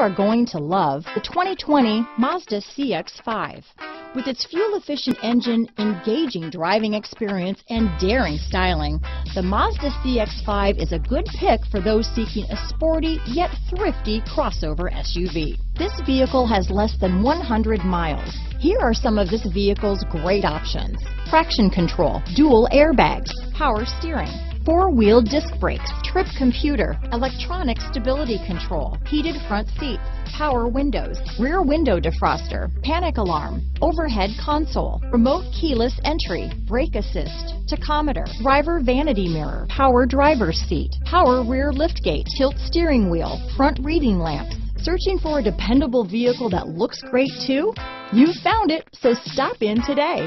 are going to love the 2020 Mazda CX-5. With its fuel-efficient engine, engaging driving experience, and daring styling, the Mazda CX-5 is a good pick for those seeking a sporty yet thrifty crossover SUV. This vehicle has less than 100 miles. Here are some of this vehicle's great options. Traction control, dual airbags, power steering, four-wheel disc brakes, trip computer, electronic stability control, heated front seats, power windows, rear window defroster, panic alarm, overhead console, remote keyless entry, brake assist, tachometer, driver vanity mirror, power driver's seat, power rear liftgate, tilt steering wheel, front reading lamps. Searching for a dependable vehicle that looks great too? You found it, so stop in today.